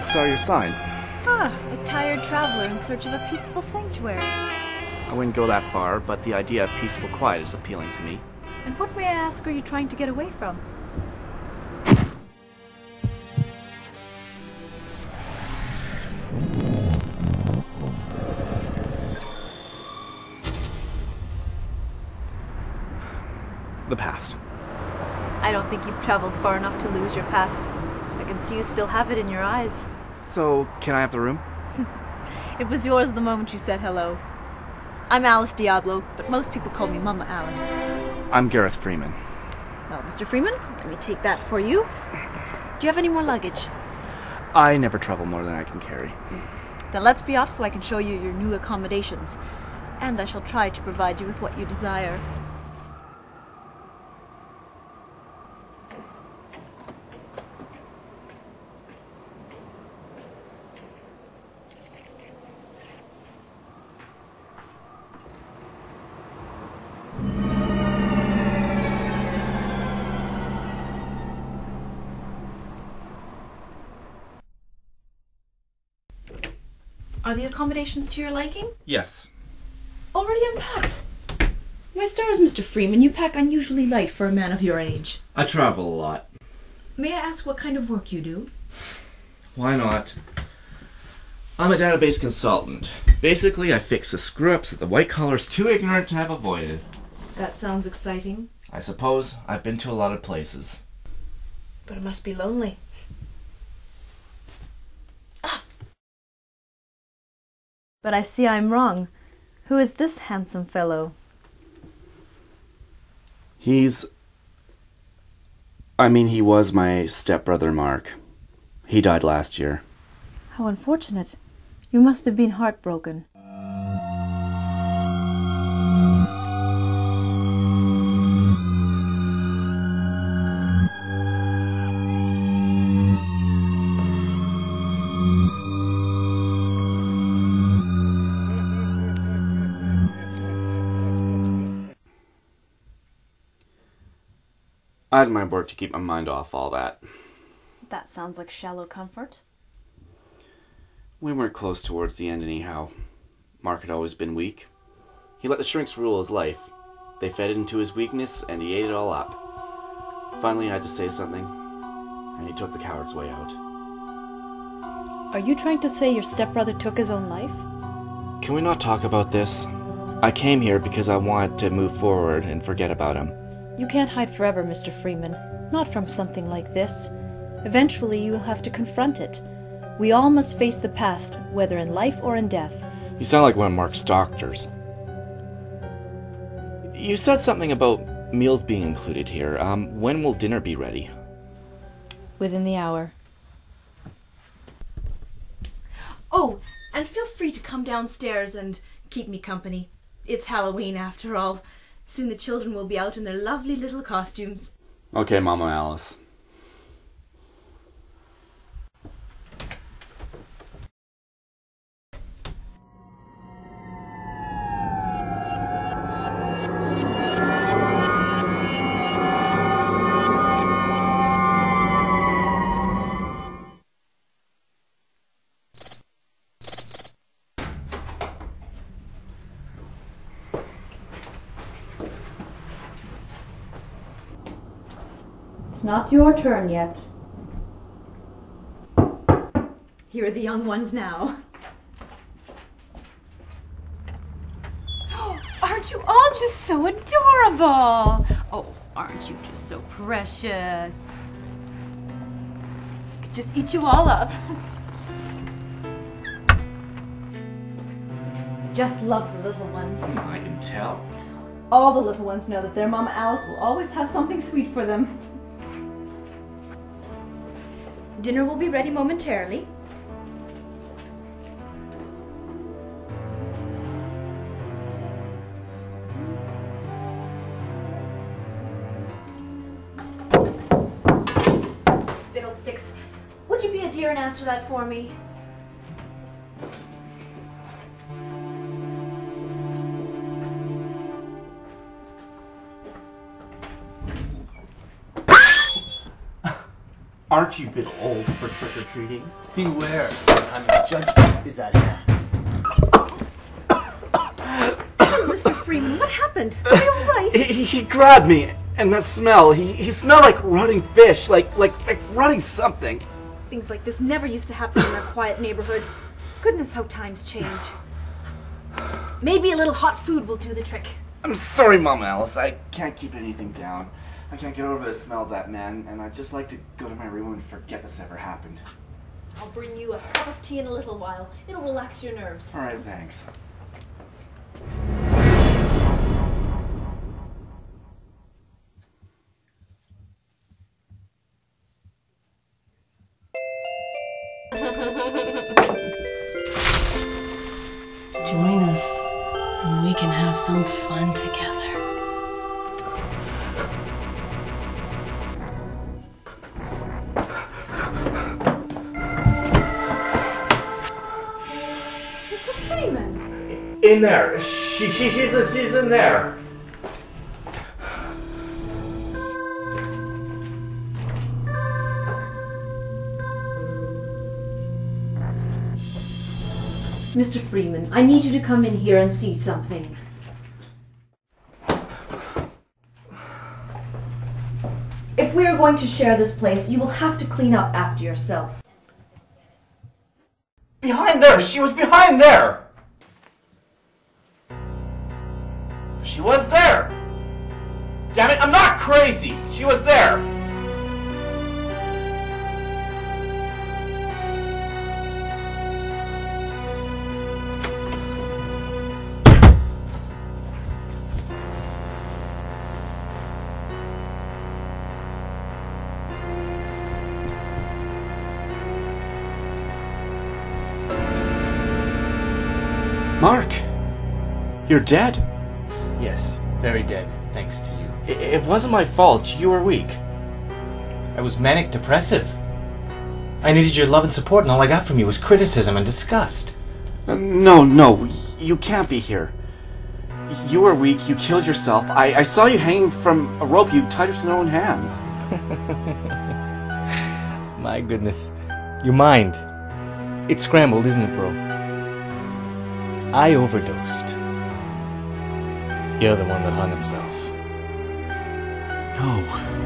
Saw your sign. Ah, a tired traveler in search of a peaceful sanctuary. I wouldn't go that far, but the idea of peaceful quiet is appealing to me. And what, may I ask, are you trying to get away from? The past. I don't think you've traveled far enough to lose your past. See you still have it in your eyes. So, can I have the room? It was yours the moment you said hello. I'm Alice Diablo, but most people call me Mama Alice. I'm Gareth Freeman. Well, Mr. Freeman, let me take that for you. Do you have any more luggage? I never travel more than I can carry. Then let's be off so I can show you your new accommodations. And I shall try to provide you with what you desire. Are the accommodations to your liking? Yes. Already unpacked. My stars, Mr. Freeman, you pack unusually light for a man of your age. I travel a lot. May I ask what kind of work you do? Why not? I'm a database consultant. Basically, I fix the screw ups that the white collar's too ignorant to have avoided. That sounds exciting, I suppose I've been to a lot of places. but it must be lonely. But I see I'm wrong. Who is this handsome fellow? He's. I mean, he was my stepbrother, Mark. He died last year. How unfortunate. You must have been heartbroken. I had my work to keep my mind off all that. That sounds like shallow comfort. We weren't close towards the end, anyhow. Mark had always been weak. He let the shrinks rule his life. They fed into his weakness, and he ate it all up. Finally, I had to say something, and he took the coward's way out. Are you trying to say your stepbrother took his own life? Can we not talk about this? I came here because I wanted to move forward and forget about him. You can't hide forever, Mr. Freeman. Not from something like this. Eventually, you will have to confront it. We all must face the past, whether in life or in death. You sound like one of Mark's doctors. You said something about meals being included here. Um, when will dinner be ready? Within the hour. Oh, and feel free to come downstairs and keep me company. It's Halloween after all. Soon the children will be out in their lovely little costumes. Okay, Mama Alice. It's not your turn yet. Here are the young ones now. Aren't you all just so adorable? Oh, aren't you just so precious? I could just eat you all up. Just love the little ones. I can tell. All the little ones know that their Mama Alice will always have something sweet for them. Dinner will be ready momentarily. Fiddlesticks. Would you be a dear and answer that for me? Aren't you a bit old for trick or treating? Beware, the time of judgment is at hand. Mr. Freeman, what happened? Are you all right? He, he grabbed me, and the smell, he, he smelled like rotting fish, like, like, like rotting something. Things like this never used to happen in our quiet neighborhood. Goodness, how times change. Maybe a little hot food will do the trick. I'm sorry, Mama Alice, I can't keep anything down. I can't get over the smell of that man, and I'd just like to go to my room and forget this ever happened. I'll bring you a cup of tea in a little while. It'll relax your nerves. Alright, thanks. Join us, and we can have some fun together. In there! She, she, she's, she's in there! Mr. Freeman, I need you to come in here and see something. If we are going to share this place, you will have to clean up after yourself. Behind there! She was behind there! She was there! Damn it, I'm not crazy! She was there! Mark! You're dead. Yes, very dead, thanks to you. I- It wasn't my fault. You were weak. I was manic depressive. I needed your love and support, and all I got from you was criticism and disgust. Uh, No, no, you can't be here. You were weak. You killed yourself. I, I saw you hanging from a rope you tied with your own hands. My goodness. Your mind. It's scrambled, isn't it, bro? I overdosed. You're the one that hung himself. No.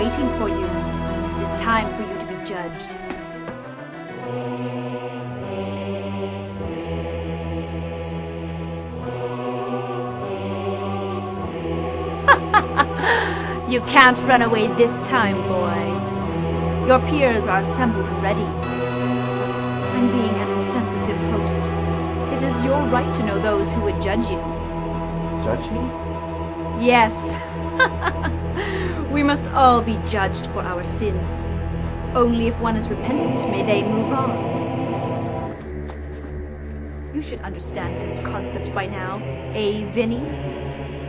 Waiting for you. It is time for you to be judged. you can't run away this time, boy. Your peers are assembled and ready. But I'm being an insensitive host. It is your right to know those who would judge you. Judge me? Yes. we must all be judged for our sins. Only if one is repentant may they move on. You should understand this concept by now, eh, Vinny?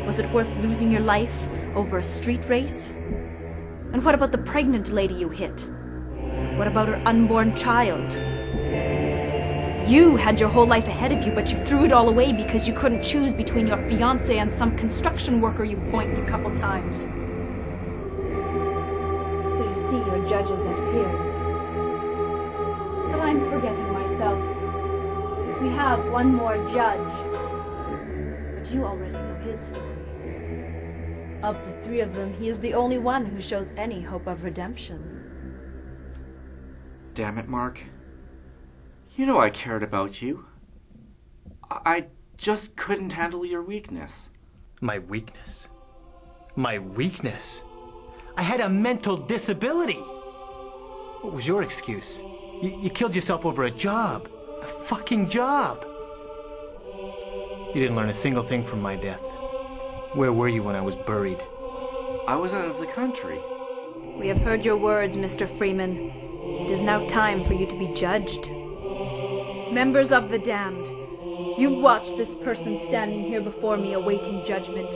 Was it worth losing your life over a street race? And what about the pregnant lady you hit? What about her unborn child? You had your whole life ahead of you, but you threw it all away because you couldn't choose between your fiance and some construction worker you boinked a couple times. so you see your judges and peers. But I'm forgetting myself. We have one more judge. But you already know his story. Of the three of them, he is the only one who shows any hope of redemption. Damn it, Mark. You know I cared about you. I I just couldn't handle your weakness. My weakness. My weakness. I had a mental disability. What was your excuse? You, you killed yourself over a job. A fucking job. You didn't learn a single thing from my death. Where were you when I was buried? I was out of the country. We have heard your words, Mr. Freeman. It is now time for you to be judged. Members of the damned, you've watched this person standing here before me awaiting judgment.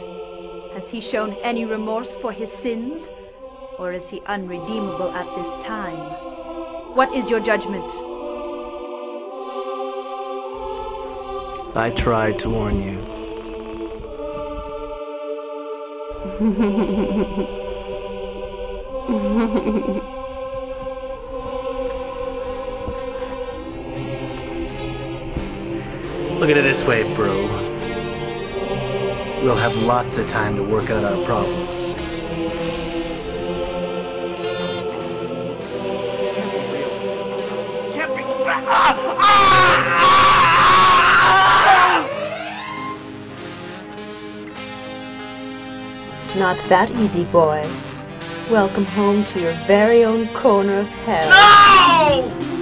Has he shown any remorse for his sins? Or is he unredeemable at this time? What is your judgment? I tried to warn you. Look at it this way, bro. We'll have lots of time to work out our problems. It's not that easy, boy. Welcome home to your very own corner of hell. No!